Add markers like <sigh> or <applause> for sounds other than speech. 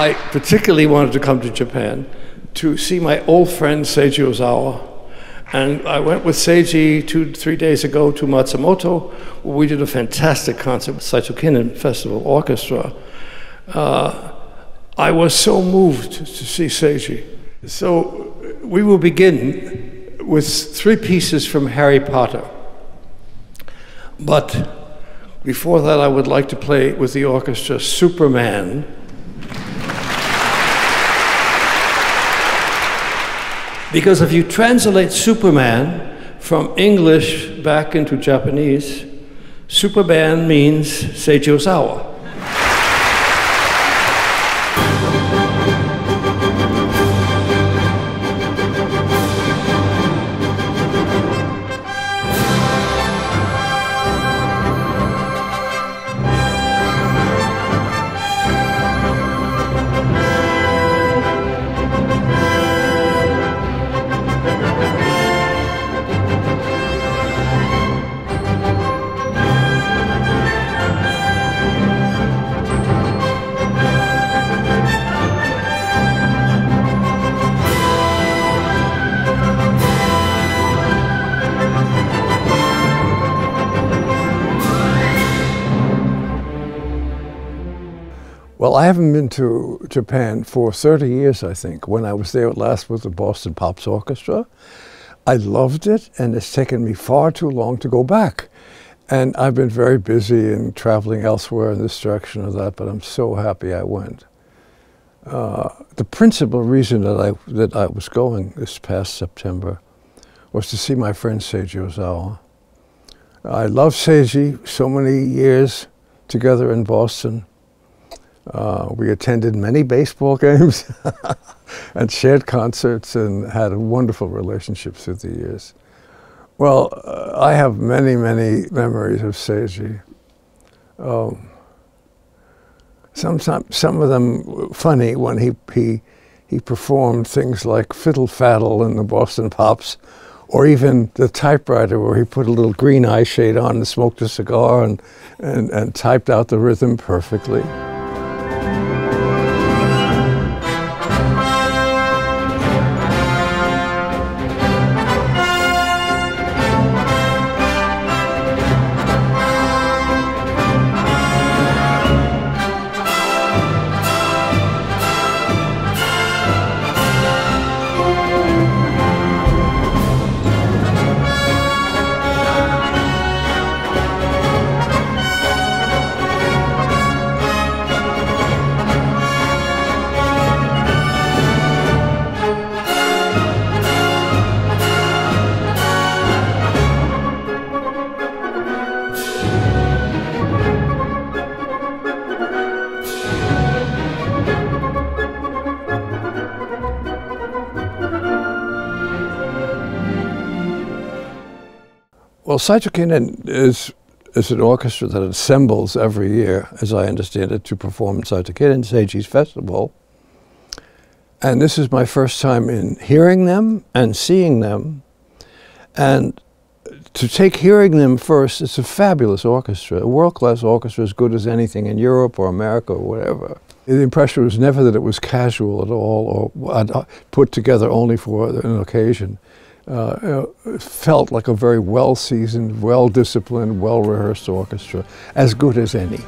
I particularly wanted to come to Japan to see my old friend Seiji Ozawa. And I went with Seiji two, three days ago to Matsumoto, where we did a fantastic concert with Saito Kinen Festival Orchestra. Uh, I was so moved to see Seiji. So we will begin with three pieces from Harry Potter. But before that, I would like to play with the orchestra Superman. Because if you translate Superman from English back into Japanese, Superman means Seiji Well, I haven't been to Japan for 30 years, I think. When I was there last with the Boston Pops Orchestra, I loved it, and it's taken me far too long to go back. And I've been very busy and traveling elsewhere in this direction or that, but I'm so happy I went. Uh, the principal reason that I, that I was going this past September was to see my friend Seiji Ozawa. I love Seiji, so many years together in Boston. Uh, we attended many baseball <laughs> games and shared concerts and had a wonderful relationships through the years. Well, uh, I have many, many memories of Seiji. Um, sometimes, some of them funny when he, he, he performed things like Fiddle Faddle in the Boston Pops, or even the typewriter where he put a little green eye shade on and smoked a cigar and, and, and typed out the rhythm perfectly. Well, Saito Kinen is, is an orchestra that assembles every year, as I understand it, to perform in Saito Kinen Seiji's Festival. And this is my first time in hearing them and seeing them. And to take hearing them first, it's a fabulous orchestra, a world-class orchestra as good as anything in Europe or America or whatever. The impression was never that it was casual at all or uh, put together only for an occasion uh, felt like a very well seasoned, well disciplined, well rehearsed orchestra, as good as any.